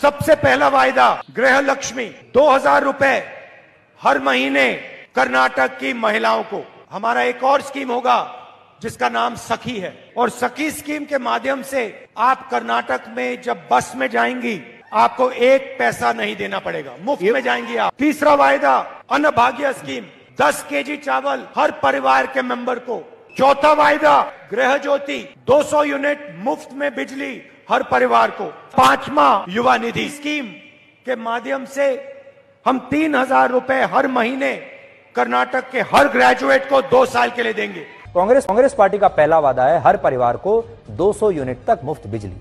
सबसे पहला वायदा गृह लक्ष्मी दो हज़ार रुपए हर महीने कर्नाटक की महिलाओं को। हमारा एक और स्कीम होगा जिसका नाम सखी है। और सखी स्कीम के माध्यम से आप कर्नाटक में जब बस में जाएँगी आपको एक पैसा नहीं देना पड़ेगा। मुफ़्त में जाएँगी आप। तीसरा वायदा अन्न भाग्य स्कीम 10 केजी चावल हर परिवार के मेंबर को। चौथा वायदा गृह ज्योति 200 यूनिट मुफ़्त में बिजली हर परिवार को। पांचवा युवा निधि स्कीम के माध्यम से हम तीन हज़ार रूपए हर महीने कर्नाटक के हर ग्रेजुएट को दो साल के लिए देंगे। कांग्रेस कांग्रेस पार्टी का पहला वादा है हर परिवार को 200 यूनिट तक मुफ़्त बिजली।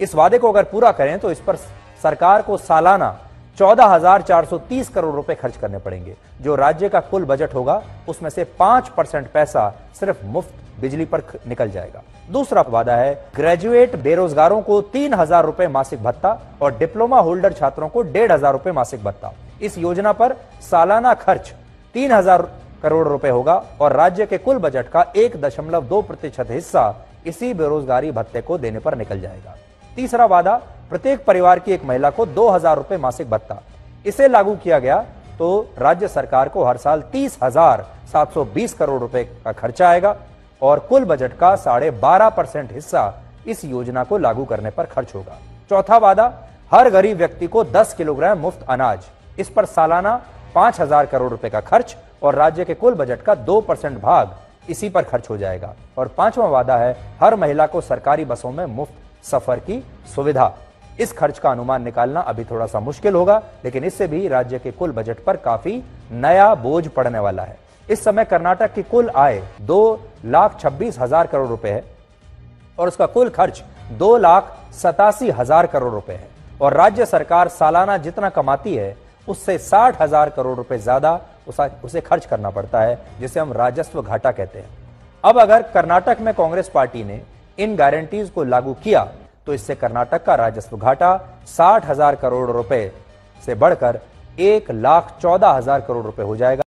इस वादे को अगर पूरा करें तो इस पर सरकार को सालाना 14,430 करोड़ रुपए खर्च करने पड़ेंगे। जो राज्य का कुल बजट होगा उसमें से 5 परसेंट पैसा सिर्फ़ मुफ़्त बिजली पर निकल जाएगा। दूसरा वादा है ग्रेजुएट बेरोजगारों को तीन हज़ार रुपए मासिक भत्ता और डिप्लोमा होल्डर छात्रों को डेढ़ हज़ार रुपए मासिक भत्ता। इस योजना पर सालाना खर्च तीन हज़ार करोड़ रुपए होगा और राज्य के कुल बजट का एक दशमलव दो प्रतिशत हिस्सा इसी बेरोजगारी भत्ते को देने पर निकल जाएगा। तीसरा वादा, प्रत्येक परिवार की एक महिला को दो हज़ार रुपए मासिक भत्ता। इसे लागू किया गया तो राज्य सरकार को हर साल तीस हज़ार सात सौ बीस करोड़ रुपए का खर्चा आएगा और कुल बजट का साढ़े बारह परसेंट हिस्सा इस योजना को लागू करने पर खर्च होगा। चौथा वादा, हर गरीब व्यक्ति को 10 किलोग्राम मुफ़्त अनाज। इस पर सालाना पाँच हज़ार करोड़ रुपए का खर्च और राज्य के कुल बजट का दो परसेंट भाग इसी पर खर्च हो जाएगा। और पांचवा वादा है, हर महिला को सरकारी बसों में मुफ़्त सफ़र की सुविधा। इस खर्च का अनुमान निकालना अभी थोड़ा सा मुश्किल होगा, लेकिन इससे भी राज्य के कुल बजट पर काफ़ी नया बोझ पड़ने वाला है। इस समय कर्नाटक की कुल आय दो लाख छब्बीस हज़ार करोड़ रुपए है और उसका कुल खर्च दो लाख सतासी हज़ार करोड़ रुपए है। और राज्य सरकार सालाना जितना कमाती है, उससे साठ हज़ार करोड़ रुपए ज़्यादा उसे खर्च करना पड़ता है, जिसे हम राजस्व घाटा कहते हैं। अब अगर कर्नाटक में कांग्रेस पार्टी ने इन गारंटीज को लागू किया तो इससे कर्नाटक का राजस्व घाटा साठ हज़ार करोड़ रुपए से बढ़कर एक लाख चौदह हज़ार करोड़ रुपए हो जाएगा।